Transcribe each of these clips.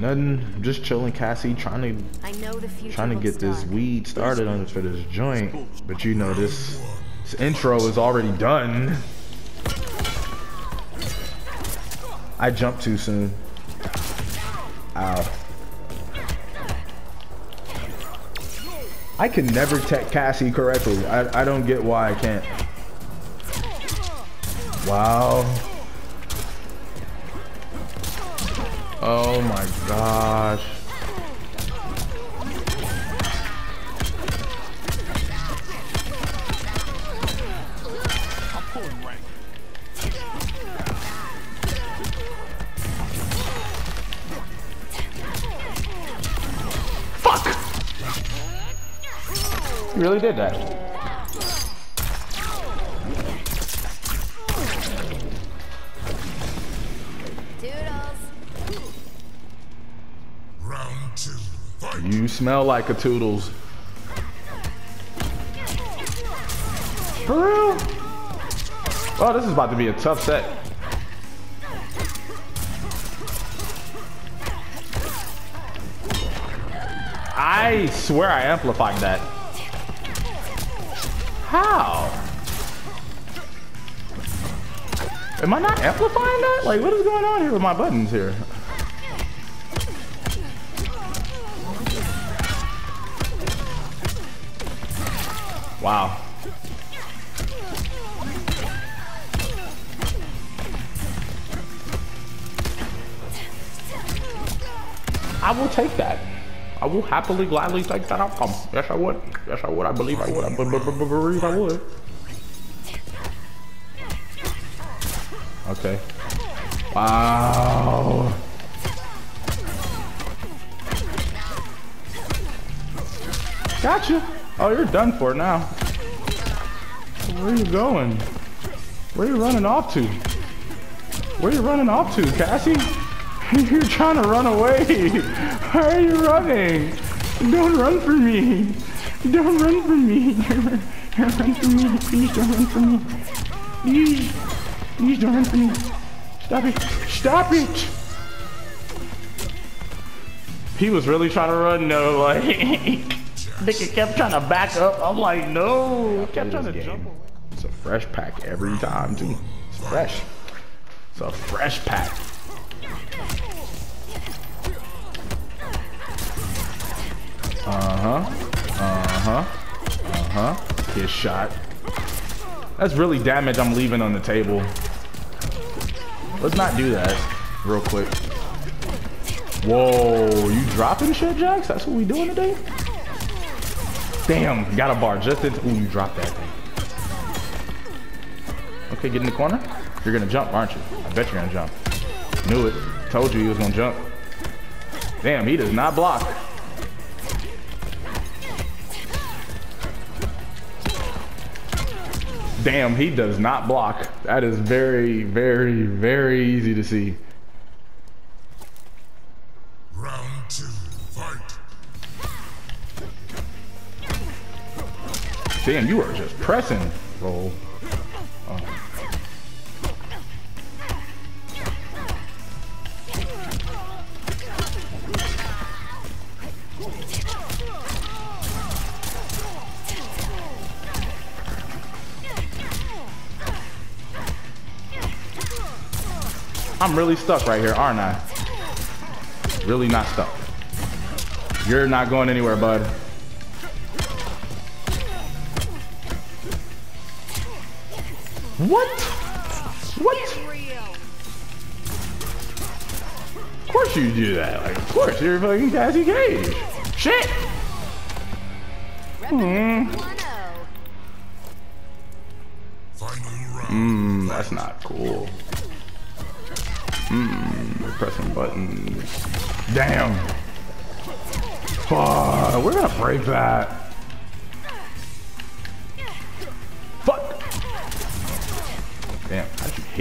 Nothing. Just chilling, Cassie. Trying to I know the future trying to get this weed started on for this joint. But you know this, this intro is already done. I jumped too soon. Ow. I can never tech Cassie correctly. I, I don't get why I can't. Wow. Oh my gosh. Fuck! Really did that. Smell like a Toodles. For real? Oh, this is about to be a tough set. I swear I amplified that. How? Am I not amplifying that? Like, what is going on here with my buttons here? Wow. I will take that. I will happily, gladly take that outcome. Yes, I would. Yes, I would. I believe I would. I believe I would. Okay. Wow. Gotcha. Oh, you're done for now. Where are you going? Where are you running off to? Where are you running off to, Cassie? You're trying to run away. Why are you running? Don't run for me. Don't run for me. Don't run for me. Please don't run for me. Please. Please don't run for me. Stop it. Stop it. He was really trying to run, no, like, nigga kept trying to back up. I'm like, no. Kept trying to jump away. It's a fresh pack every time, too. It's fresh. It's a fresh pack. Uh-huh. Uh-huh. Uh-huh. Get shot. That's really damage I'm leaving on the table. Let's not do that real quick. Whoa, you dropping shit, Jax? That's what we doing today? Damn, got a bar just in. Ooh, you dropped that thing. Okay, get in the corner. You're gonna jump, aren't you? I bet you're gonna jump. Knew it. Told you he was gonna jump. Damn, he does not block. Damn, he does not block. That is very, very, very easy to see. Damn, you are just pressing, roll. Oh. I'm really stuck right here, aren't I? Really not stuck. You're not going anywhere, bud. What? What? Of course you do that. Like, of course you're fucking Cassie Cage. Shit. Hmm. Hmm, that's not cool. Hmm, we're pressing buttons. Damn. Fuck, we're gonna break that.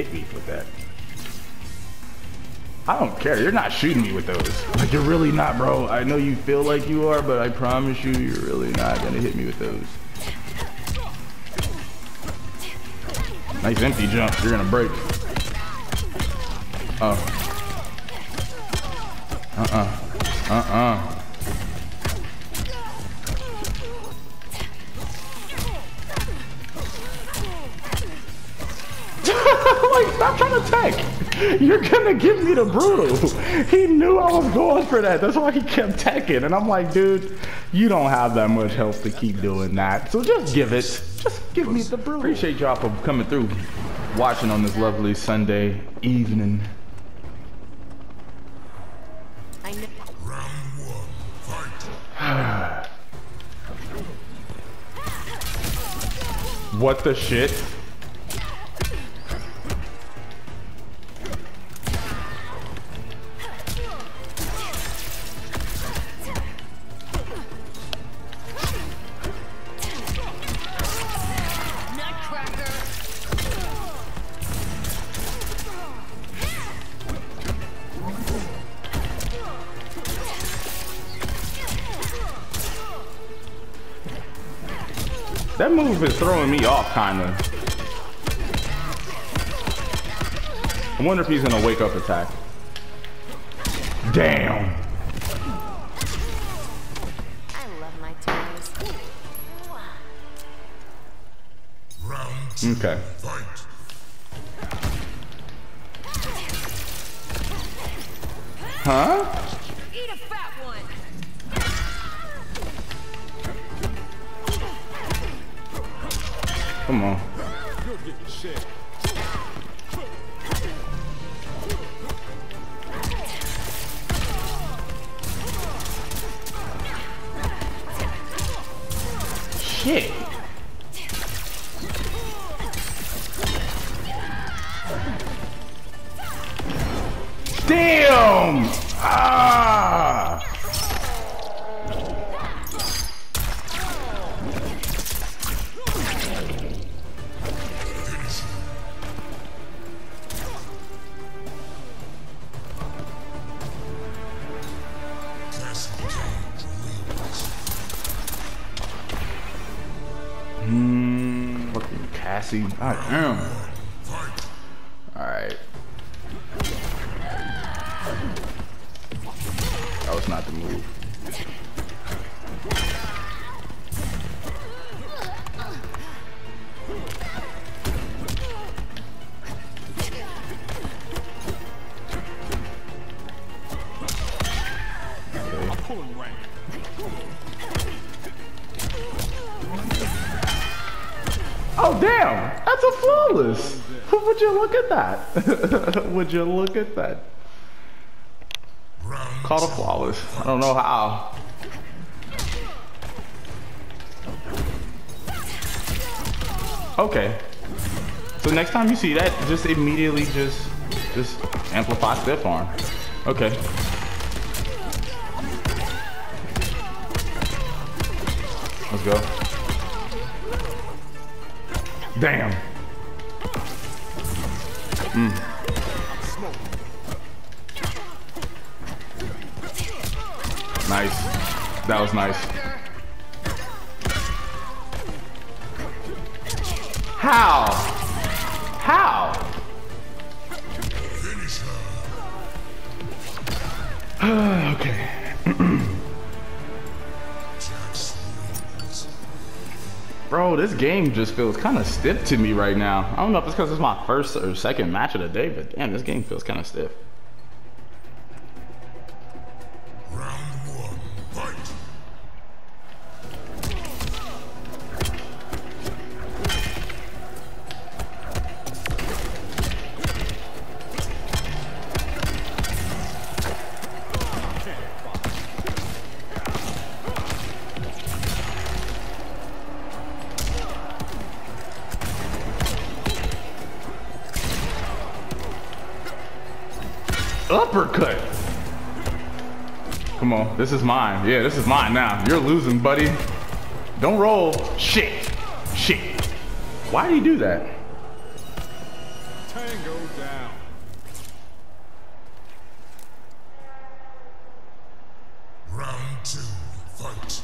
Hit me with that? I don't care. You're not shooting me with those. Like, you're really not, bro. I know you feel like you are, but I promise you, you're really not gonna hit me with those. Nice empty jump. You're gonna break. Oh. Uh-uh. Uh-uh. uh-uh. Stop trying to tech. You're gonna give me the brutal. He knew I was going for that. That's why he kept teching. And I'm like, dude, you don't have that much health to keep doing that. So just give it. Just give me the brutal. Appreciate y'all for coming through, watching on this lovely Sunday evening. I know. Round one. Fight. What the shit? That move is throwing me off, kinda. I wonder if he's gonna wake up attack. Damn. I love my toys. Round two. Okay. Fight. Huh? Come on. I am. Flawless. Would you look at that? Would you look at that? Caught a flawless. I don't know how. Okay. So next time you see that, just immediately just just amplify stiff arm. Okay. Let's go. Damn. Mm. Nice. That was nice. How? How? Okay. Bro, this game just feels kind of stiff to me right now. I don't know if it's because it's my first or second match of the day, but damn, this game feels kind of stiff. Uppercut. Come on, this is mine. Yeah, this is mine now. You're losing, buddy. Don't roll. Shit. Shit. Why do you do that? Tango down. Round two. Fight.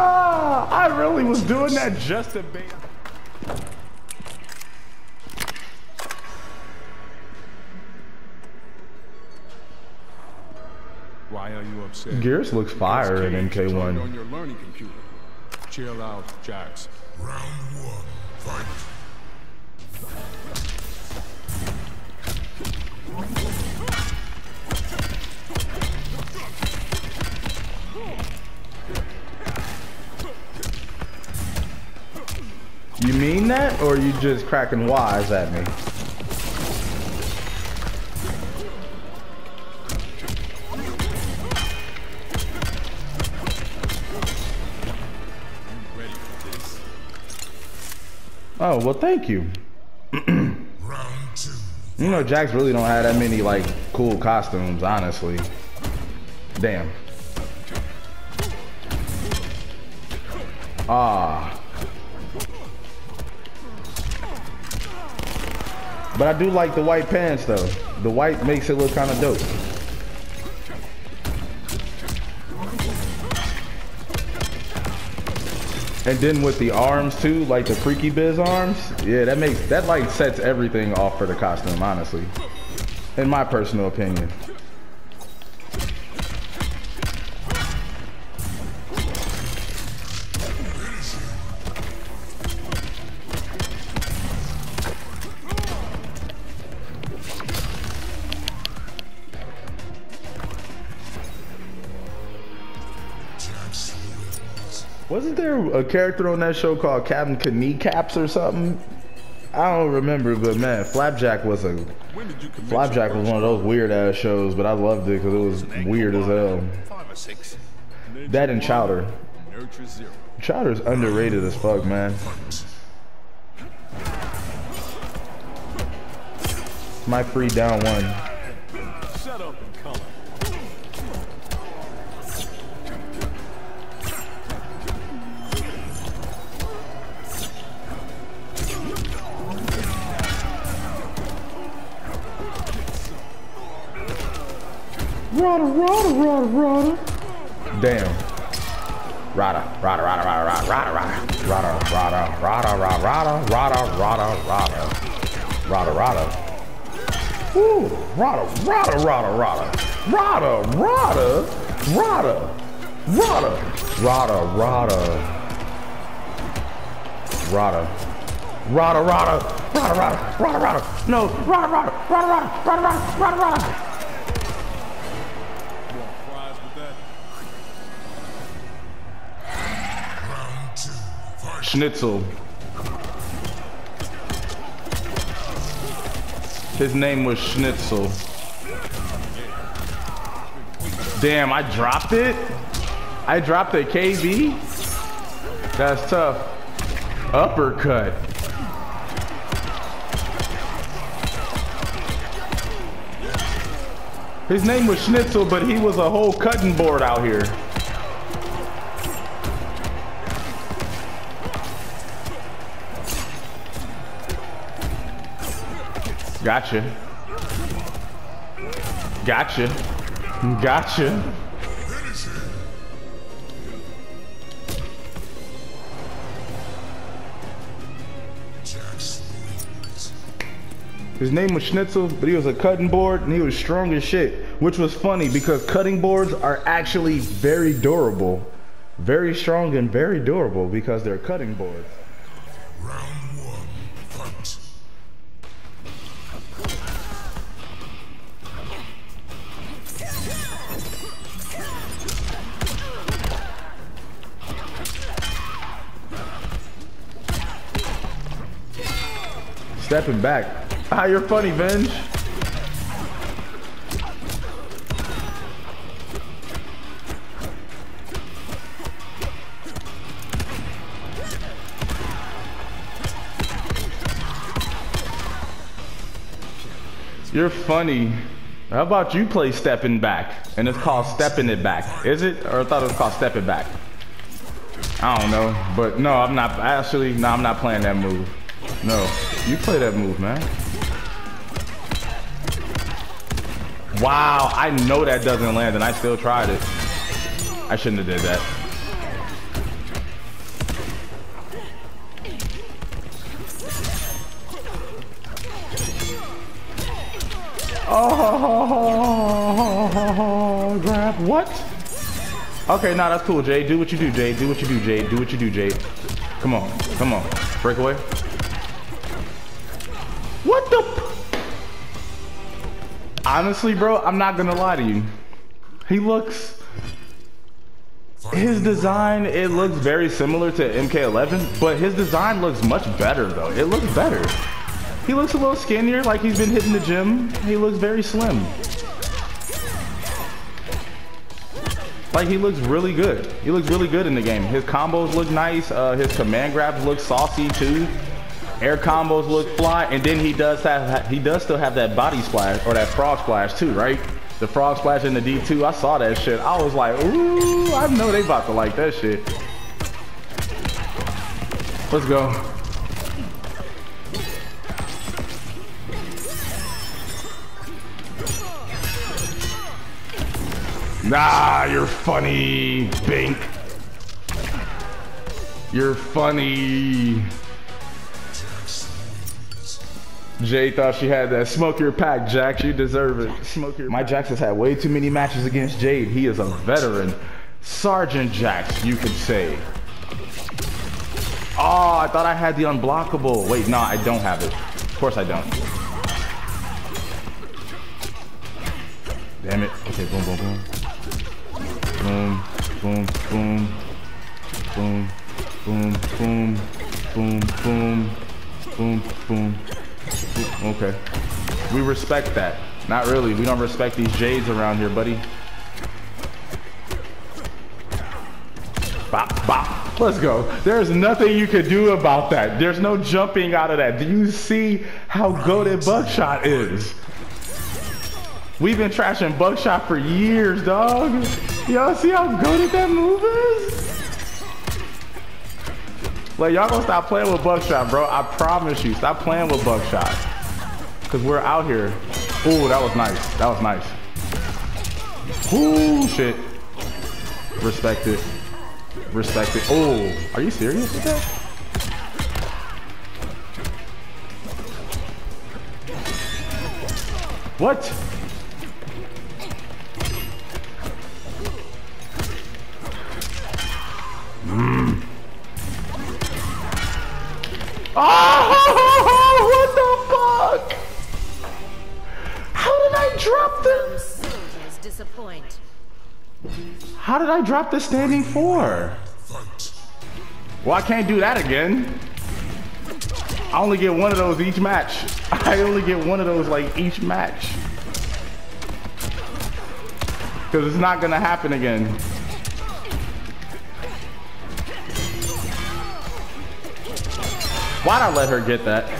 Ah, I really was doing that just to bait. Gears looks fire in Cage turned on MK1. your learning computer. Chill out, Jax. Round one, fight. You mean that, or you just cracking wise at me? Oh, well, thank you. You know, Jax really don't have that many, like, cool costumes, honestly. Damn. Ah. But I do like the white pants, though. The white makes it look kind of dope. And then with the arms too, like the freaky biz arms, yeah, that makes that like sets everything off for the costume, honestly. In my personal opinion. Wasn't there a character on that show called Captain Kneecaps or something? I don't remember, but man, Flapjack was a When did you Flapjack was one of those weird ass shows, but I loved it because it was weird as hell. Five or six. That and Chowder. Chowder's underrated as fuck, man. My free down one. Rada, rada, rada, rada. Damn. Rada, rada, rada, rada, rada, rada, rada, rada, rada, rada, rada, rada, rada, rada, rada, rada. Ooh, rada, rada, rada, rada, rada, rada, rada, rada, rada, rada, rada. Rada, rada, rada, rada, rada, rada. No, rada, rada, rada, rada, rada, rada, rada, rada. Schnitzel. His name was Schnitzel. Damn, I dropped it? I dropped a KB? That's tough. Uppercut. His name was Schnitzel, but he was a whole cutting board out here. Gotcha. Gotcha. Gotcha. His name was Schnitzel, but he was a cutting board and he was strong as shit. Which was funny because cutting boards are actually very durable. Very strong and very durable because they're cutting boards. Stepping back. Ah, you're funny, Venge. You're funny. How about you play stepping back? And it's called stepping it back. Is it? Or I thought it was called stepping back. I don't know. But no, I'm not actually no, I'm not playing that move. No. You play that move, man. Wow, I know that doesn't land and I still tried it. I shouldn't have did that. Oh, grab what? Okay, nah, that's cool, Jay. Do what you do, Jay. Do what you do, Jay. Do what you do, Jay. Come on, come on. Breakaway. Honestly, bro, I'm not gonna lie to you. He looks. His design, it looks very similar to MK11, but his design looks much better, though. It looks better. He looks a little skinnier, like he's been hitting the gym. He looks very slim. Like he looks really good. He looks really good in the game. His combos look nice. Uh, his command grabs look saucy too. Air combos look fly, and then he does have he does still have that body splash or that frog splash too, right? The frog splash in the D2. I saw that shit. I was like, ooh, I know they about to like that shit. Let's go. Nah, you're funny, Bink. You're funny. Jay thought she had that. Smoke your pack, Jax. You deserve it. Smoke your. My Jax has had way too many matches against Jade. He is a veteran. Sergeant Jax, you could say. Oh, I thought I had the unblockable. Wait, no, I don't have it. Of course I don't. Damn it. Okay, boom, boom, boom. Boom, boom, boom. Boom, boom, boom. Boom, boom. Boom, boom. Okay. We respect that. Not really. We don't respect these Jades around here, buddy. Bop, bop. Let's go. There's nothing you could do about that. There's no jumping out of that. Do you see how goaded Buckshot is? We've been trashing Buckshot for years, dog. Y'all see how goaded that move is? Like, y'all gonna stop playing with Buckshot, bro. I promise you. Stop playing with Buckshot. Because we're out here. Ooh, that was nice. That was nice. Ooh, shit. Respect it. Respect it. Oh, are you serious with that? What? Oh, what the fuck? How did I drop this? Disappoint. How did I drop the standing four? Well, I can't do that again. I only get one of those each match. I only get one of those like each match. Because it's not going to happen again. Why'd I let her get that?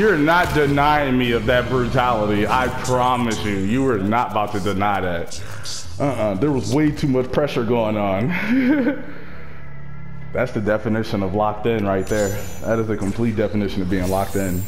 You're not denying me of that brutality. I promise you. You were not about to deny that. Uh-uh. There was way too much pressure going on. That's the definition of locked in right there. That is the complete definition of being locked in.